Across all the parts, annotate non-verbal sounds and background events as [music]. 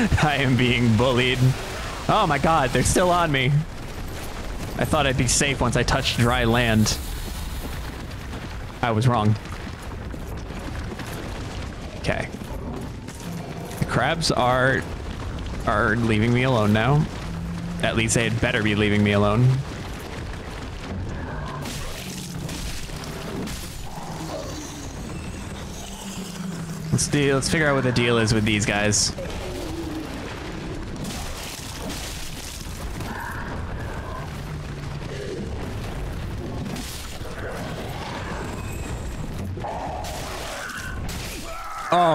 [laughs] I am being bullied. Oh my god, they're still on me. I thought I'd be safe once I touched dry land. I was wrong. Okay. The crabs are are leaving me alone now. At least they had better be leaving me alone. Let's do let's figure out what the deal is with these guys.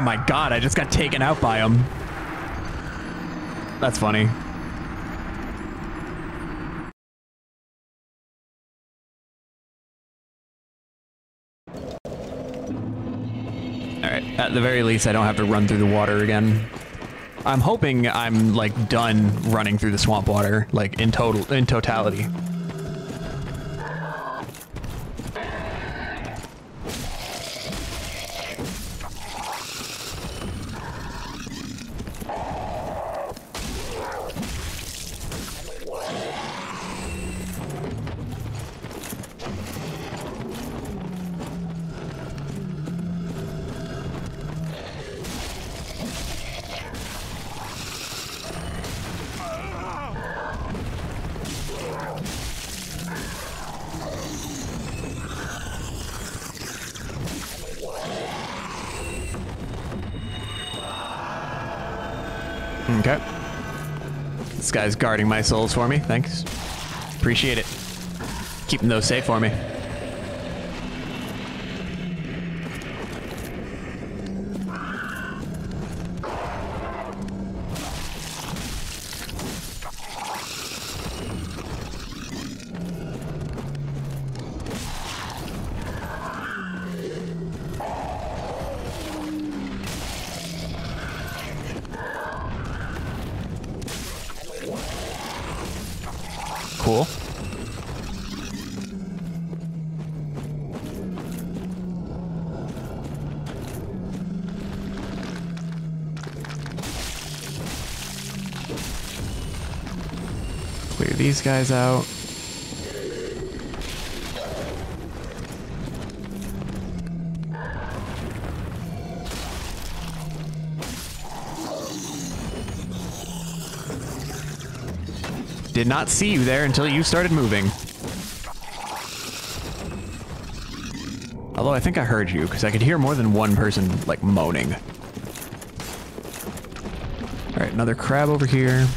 My god, I just got taken out by him. That's funny. Alright, at the very least I don't have to run through the water again. I'm hoping I'm like done running through the swamp water, like in total in totality. Okay. This guy's guarding my souls for me. Thanks. Appreciate it. Keeping those safe for me. Clear these guys out. Did not see you there until you started moving. Although I think I heard you, because I could hear more than one person, like, moaning. Alright, another crab over here.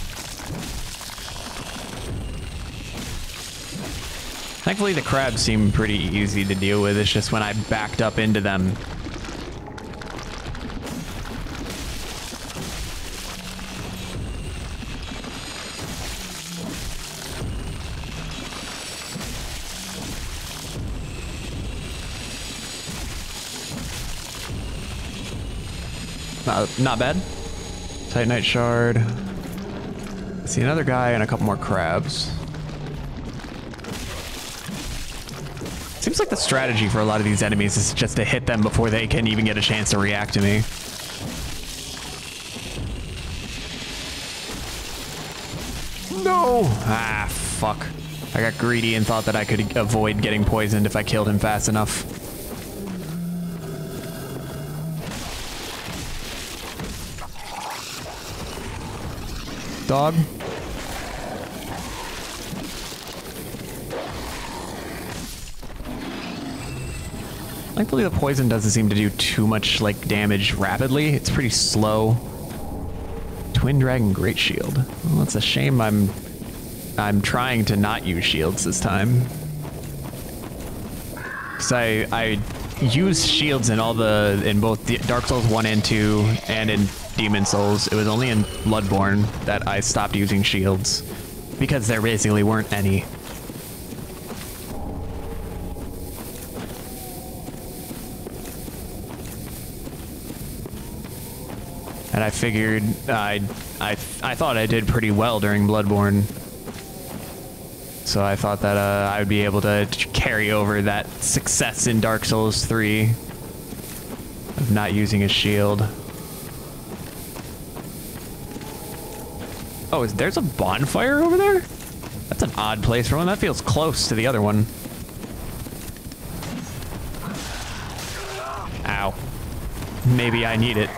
Thankfully, the crabs seem pretty easy to deal with. It's just when I backed up into them. Not, not bad. Titanite shard. See another guy and a couple more crabs. Seems like the strategy for a lot of these enemies is just to hit them before they can even get a chance to react to me. No! Ah, fuck. I got greedy and thought that I could avoid getting poisoned if I killed him fast enough. Dog. Thankfully, the poison doesn't seem to do too much like damage rapidly. It's pretty slow. Twin Dragon Great Shield. Well, it's a shame I'm I'm trying to not use shields this time. Cause I I use shields in all the in both Dark Souls 1 and 2 and in Demon Souls. It was only in Bloodborne that I stopped using shields because there basically weren't any. Figured I I I thought I did pretty well during Bloodborne. So I thought that uh, I would be able to carry over that success in Dark Souls 3 of not using a shield. Oh, is there's a bonfire over there? That's an odd place for one. That feels close to the other one. Ow. Maybe I need it.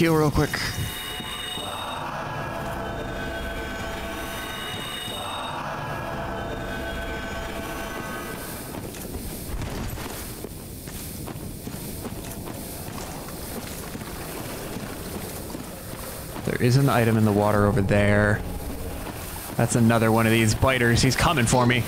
Heal real quick. There is an item in the water over there. That's another one of these biters. He's coming for me.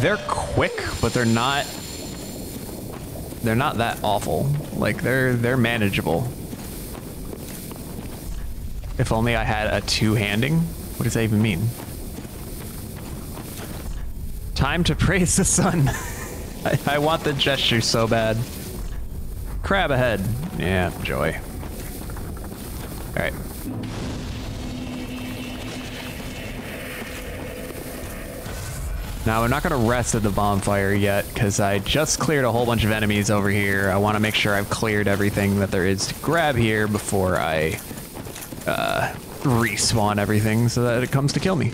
They're quick, but they're not they're not that awful. Like they're they're manageable. If only I had a two-handing. What does that even mean? Time to [laughs] praise the sun. I, I want the gesture so bad. Crab ahead. Yeah, joy. Alright. Now, I'm not going to rest at the bonfire yet, because I just cleared a whole bunch of enemies over here. I want to make sure I've cleared everything that there is to grab here before I uh, respawn everything so that it comes to kill me.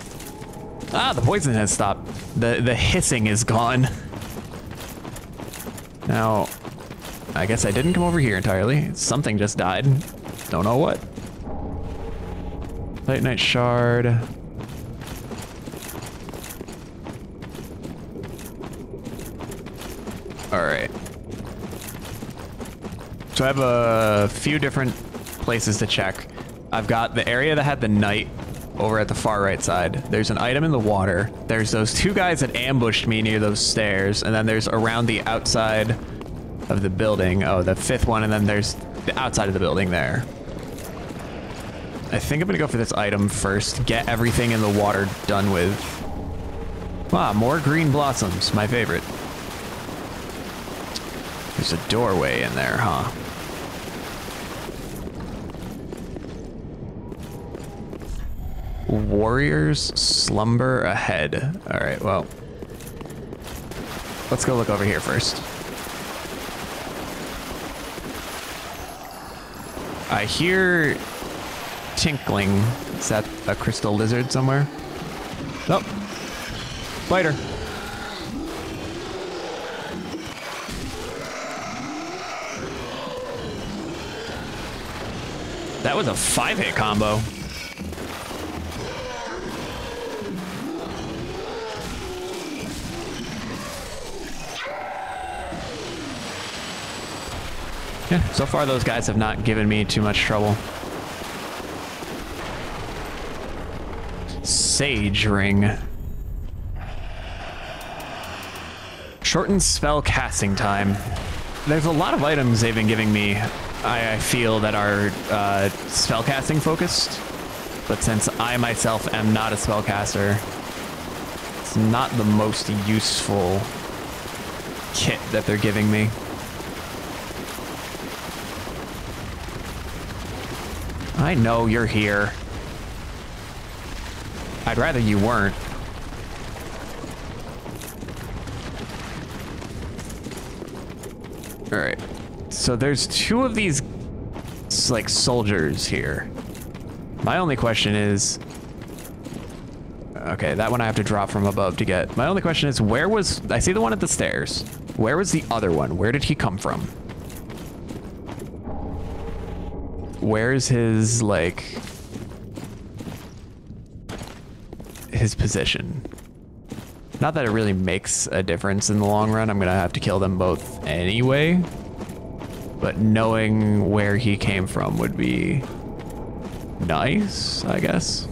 Ah, the poison has stopped. The, the hissing is gone. Now, I guess I didn't come over here entirely. Something just died. Don't know what. Titanite shard. All right. So I have a few different places to check. I've got the area that had the knight over at the far right side. There's an item in the water. There's those two guys that ambushed me near those stairs. And then there's around the outside of the building. Oh, the fifth one. And then there's the outside of the building there. I think I'm going to go for this item first. Get everything in the water done with. Wow, more green blossoms. My favorite. There's a doorway in there, huh? Warriors slumber ahead. All right, well. Let's go look over here first. I hear tinkling. Is that a crystal lizard somewhere? Nope. Biter. That was a five hit combo. Yeah, so far those guys have not given me too much trouble. Sage Ring. Shortened spell casting time. There's a lot of items they've been giving me, I, I feel, that are uh, spell casting focused. But since I myself am not a spellcaster, it's not the most useful kit that they're giving me. I know you're here. I'd rather you weren't. All right. So there's two of these like soldiers here. My only question is Okay, that one I have to drop from above to get. My only question is where was I see the one at the stairs. Where was the other one? Where did he come from? Where's his like his position? Not that it really makes a difference in the long run. I'm gonna have to kill them both anyway. But knowing where he came from would be nice, I guess.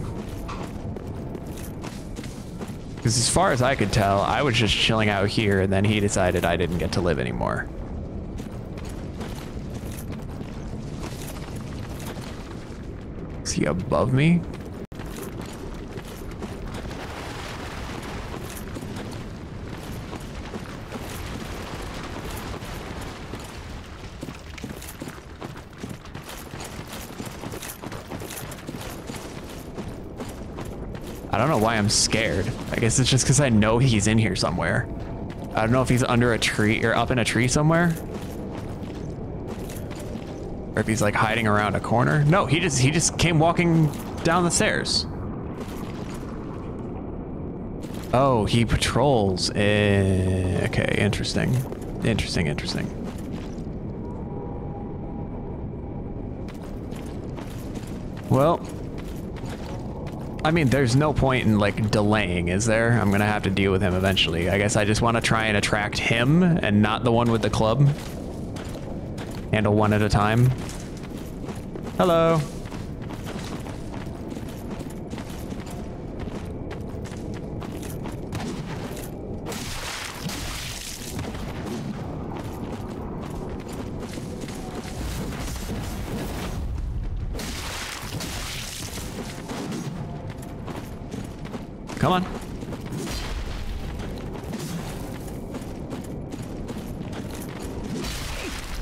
Because as far as I could tell, I was just chilling out here and then he decided I didn't get to live anymore. He above me? I don't know why I'm scared. I guess it's just because I know he's in here somewhere. I don't know if he's under a tree or up in a tree somewhere. Or if he's like hiding around a corner. No, he just he just came walking down the stairs. Oh, he patrols. Eh, okay, interesting. Interesting, interesting. Well, I mean, there's no point in like delaying, is there? I'm gonna have to deal with him eventually. I guess I just want to try and attract him and not the one with the club. Handle one at a time. Hello.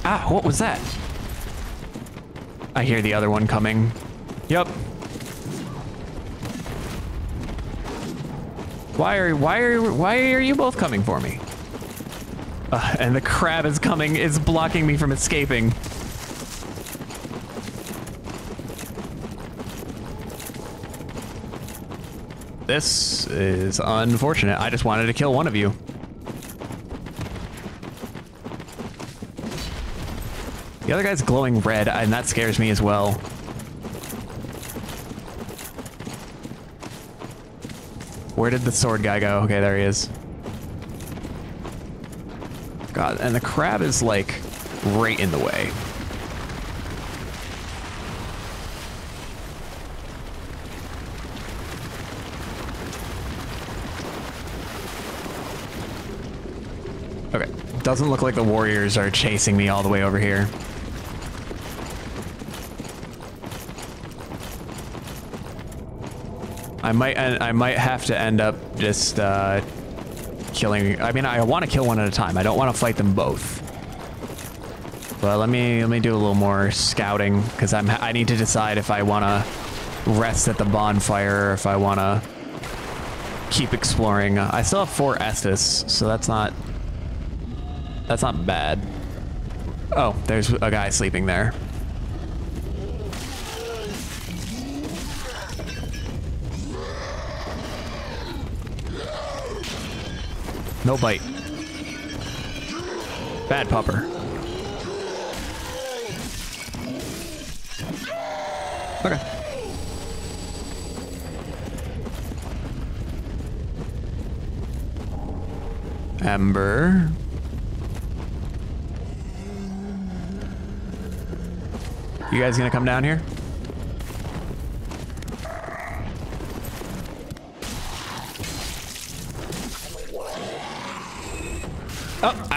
Ah, what was that? I hear the other one coming. Yep. Why are why are why are you both coming for me? Uh, and the crab is coming, is blocking me from escaping. This is unfortunate. I just wanted to kill one of you. The other guy's glowing red, and that scares me as well. Where did the sword guy go? Okay, there he is. God, and the crab is like right in the way. Okay, doesn't look like the warriors are chasing me all the way over here. I might I might have to end up just uh, killing. I mean, I want to kill one at a time. I don't want to fight them both. But let me let me do a little more scouting because I'm I need to decide if I want to rest at the bonfire or if I want to keep exploring. I still have four Estus, so that's not that's not bad. Oh, there's a guy sleeping there. No bite. Bad pupper. Okay. Ember. You guys gonna come down here?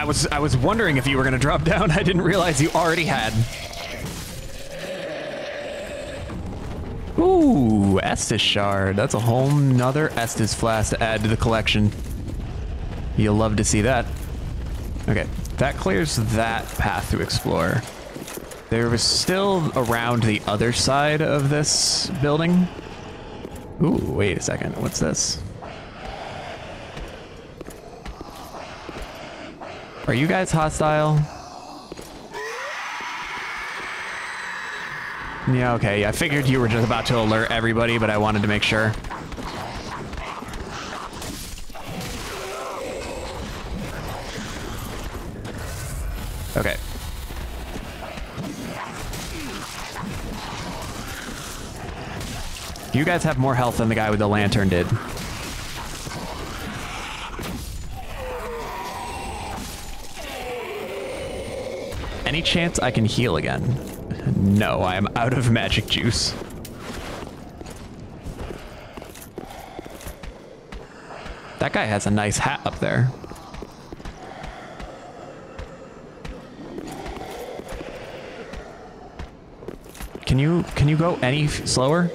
Was I was wondering if you were gonna drop down. [laughs] I didn't realize you already had. Ooh, Estus shard. That's a whole nother Estus flask to add to the collection. You'll love to see that. Okay, that clears that path to explore. There was still around the other side of this building. Ooh, wait a second. What's this? Are you guys hostile? Yeah, okay. I figured you were just about to alert everybody, but I wanted to make sure. Okay. You guys have more health than the guy with the lantern did. Any chance I can heal again? No, I am out of magic juice. That guy has a nice hat up there. Can you can you go any slower?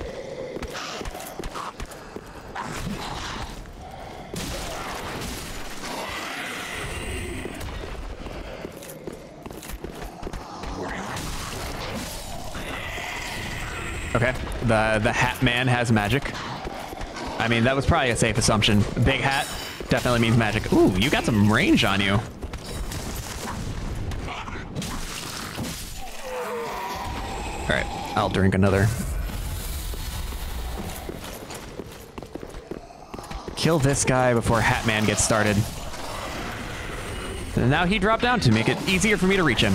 The the hat man has magic. I mean, that was probably a safe assumption. Big hat definitely means magic. Ooh, you got some range on you. All right, I'll drink another. Kill this guy before Hatman gets started. And now he dropped down to make it easier for me to reach him.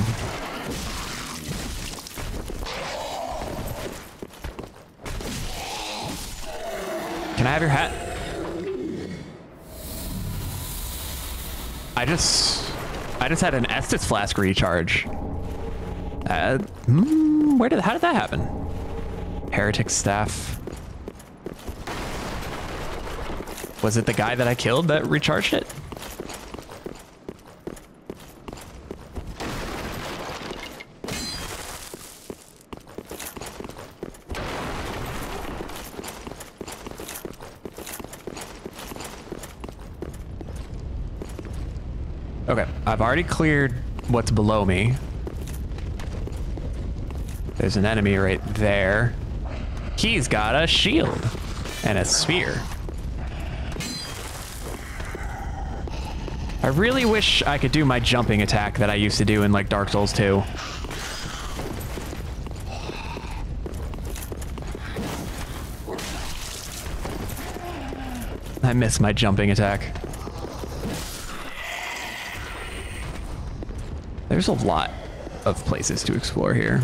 Can I have your hat? I just, I just had an Estus flask recharge. Uh, hmm, where did, how did that happen? Heretic staff. Was it the guy that I killed that recharged it? Okay, I've already cleared what's below me. There's an enemy right there. He's got a shield and a spear. I really wish I could do my jumping attack that I used to do in like Dark Souls 2. I miss my jumping attack. There's a lot of places to explore here.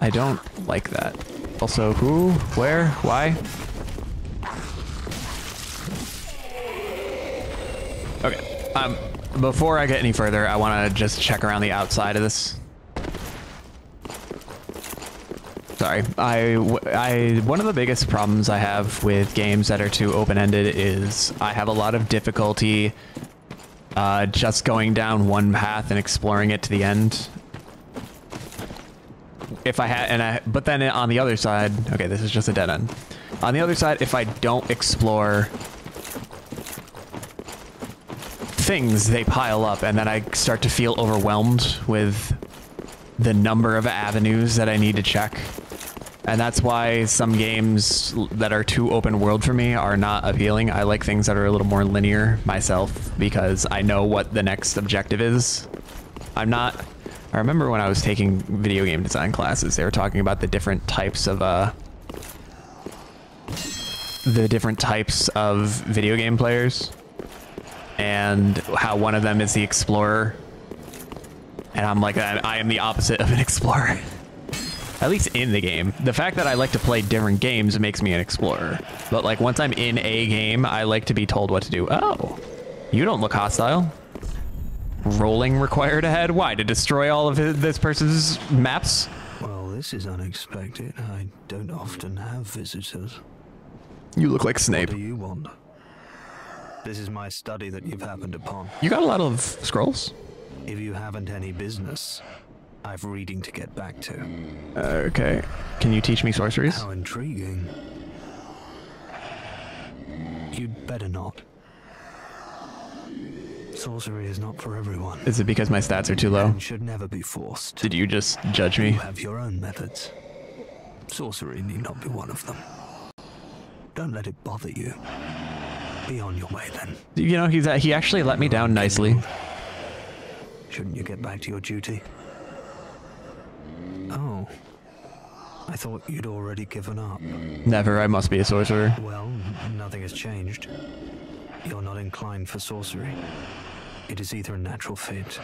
I don't like that. Also, who, where, why? Okay. Um, before I get any further, I want to just check around the outside of this. Sorry, I, I, one of the biggest problems I have with games that are too open-ended is I have a lot of difficulty uh, just going down one path and exploring it to the end. If I had, and I, but then on the other side, okay, this is just a dead end. On the other side, if I don't explore things, they pile up, and then I start to feel overwhelmed with the number of avenues that I need to check. And that's why some games that are too open world for me are not appealing. I like things that are a little more linear myself because I know what the next objective is. I'm not... I remember when I was taking video game design classes, they were talking about the different types of, uh... The different types of video game players. And how one of them is the explorer. And I'm like, I, I am the opposite of an [laughs] explorer. At least in the game. The fact that I like to play different games makes me an explorer. But like once I'm in a game, I like to be told what to do. Oh, you don't look hostile. Rolling required ahead? Why? To destroy all of his, this person's maps? Well, this is unexpected. I don't often have visitors. You look like Snape. What do you want? This is my study that you've happened upon. You got a lot of scrolls? If you haven't any business, I've reading to get back to. Uh, okay. Can you teach me sorceries? How intriguing. You'd better not. Sorcery is not for everyone. Is it because my stats are too low? And should never be forced. Did you just judge me? You have your own methods. Sorcery need not be one of them. Don't let it bother you. Be on your way then. You know, he's uh, he actually let me down nicely. Shouldn't you get back to your duty? Oh. I thought you'd already given up. Never, I must be a sorcerer. Well, nothing has changed. You're not inclined for sorcery. It is either a natural fit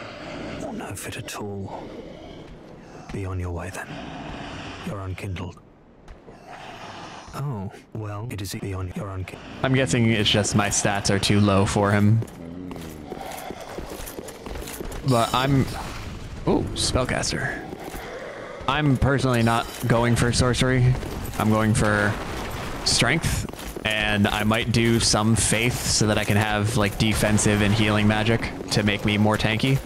or no fit at all. Be on your way then. You're unkindled. Oh, well, it is beyond your unkindled. I'm guessing it's just my stats are too low for him. But I'm... Ooh, spellcaster. I'm personally not going for sorcery. I'm going for strength. and I might do some faith so that I can have like defensive and healing magic to make me more tanky.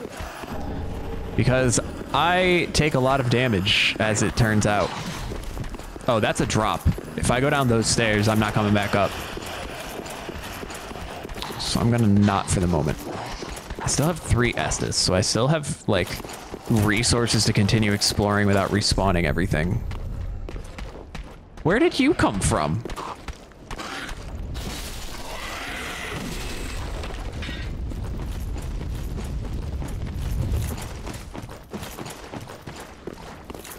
Because I take a lot of damage, as it turns out. Oh, that's a drop. If I go down those stairs, I'm not coming back up. So I'm gonna not for the moment. I still have three Estus, so I still have, like, resources to continue exploring without respawning everything. Where did you come from?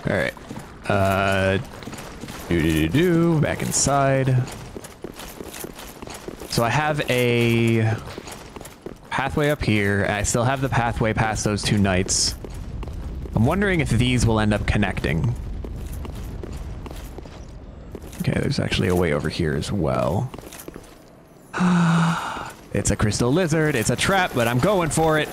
All right. Uh, do do do do. Back inside. So I have a pathway up here. I still have the pathway past those two knights. I'm wondering if these will end up connecting. Okay, there's actually a way over here as well. [sighs] it's a crystal lizard. It's a trap, but I'm going for it.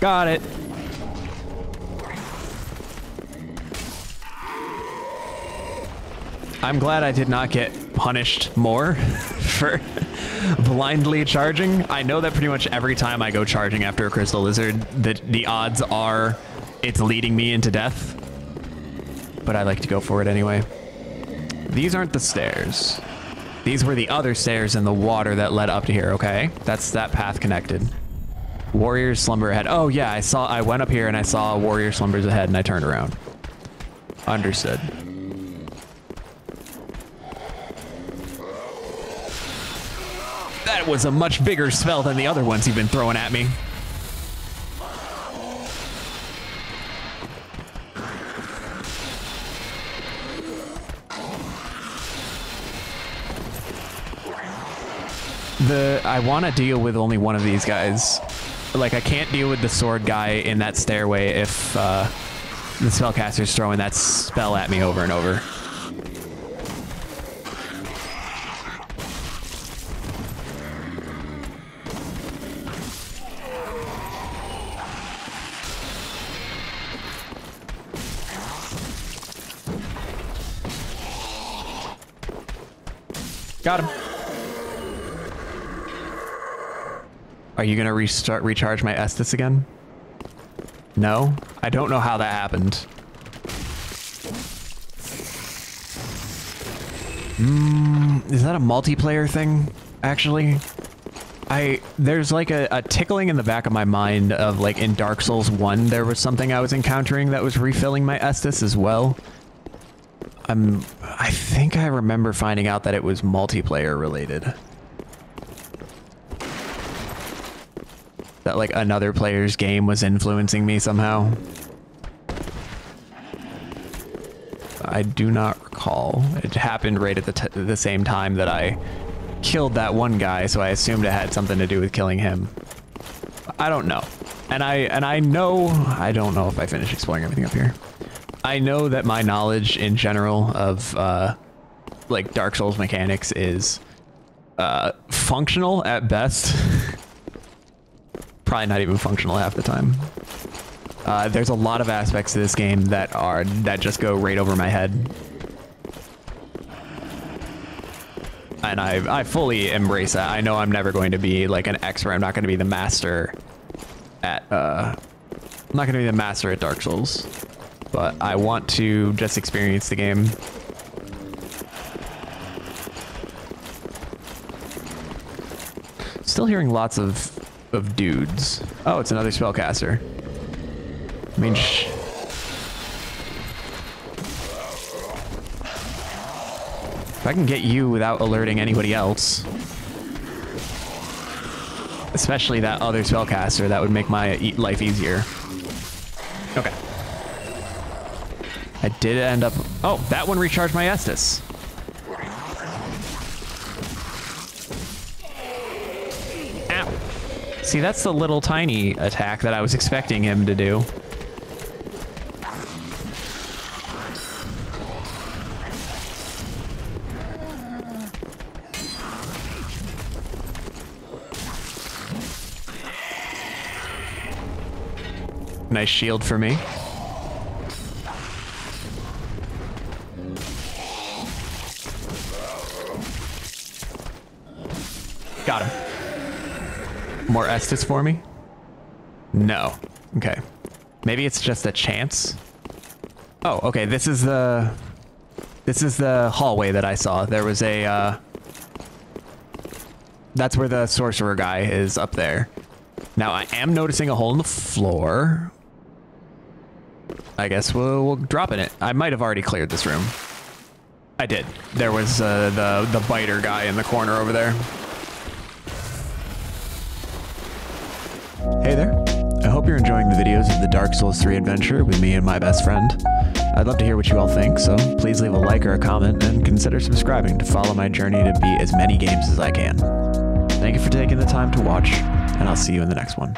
Got it. I'm glad I did not get punished more [laughs] for blindly charging. I know that pretty much every time I go charging after a crystal lizard, the, the odds are it's leading me into death. But I like to go for it anyway. These aren't the stairs. These were the other stairs in the water that led up to here, okay? That's that path connected. Warriors slumber ahead. Oh yeah, I saw I went up here and I saw warrior slumbers ahead and I turned around. Understood. That was a much bigger spell than the other ones you've been throwing at me. The I want to deal with only one of these guys. Like I can't deal with the sword guy in that stairway if uh, the spellcaster's throwing that spell at me over and over. Got him. Are you gonna restart recharge my Estus again? No? I don't know how that happened. Mm, is that a multiplayer thing, actually? I there's like a, a, tickling in the back of my mind of like in Dark Souls 1 there was something I was encountering that was refilling my Estus as well. I'm I think I remember finding out that it was multiplayer related. That like another player's game was influencing me somehow. I do not recall. It happened right at the, the same time that I killed that one guy, so I assumed it had something to do with killing him. I don't know. And I and I know I don't know if I finished exploring everything up here. I know that my knowledge in general of uh, like Dark Souls mechanics is uh, functional at best. Probably not even functional half the time. Uh, there's a lot of aspects to this game that are that just go right over my head. And I, I fully embrace that. I know I'm never going to be like an expert. I'm not going to be the master at, uh, I'm not going to be the master at Dark Souls but I want to just experience the game. Still hearing lots of of dudes. Oh, it's another spellcaster. I mean, if I can get you without alerting anybody else, especially that other spellcaster, that would make my life easier. Okay. I did end up... Oh, that one recharged my Estus. Ow. See, that's the little tiny attack that I was expecting him to do. Nice shield for me. More Estus for me? No. Okay. Maybe it's just a chance. Oh, okay. This is the this is the hallway that I saw. There was a uh That's where the sorcerer guy is up there. Now I am noticing a hole in the floor. I guess we'll, we'll drop in it. I might have already cleared this room. I did. There was uh, the the biter guy in the corner over there. Hey there. I hope you're enjoying the videos of the Dark Souls 3 adventure with me and my best friend. I'd love to hear what you all think, so please leave a like or a comment and consider subscribing to follow my journey to beat as many games as I can. Thank you for taking the time to watch, and I'll see you in the next one.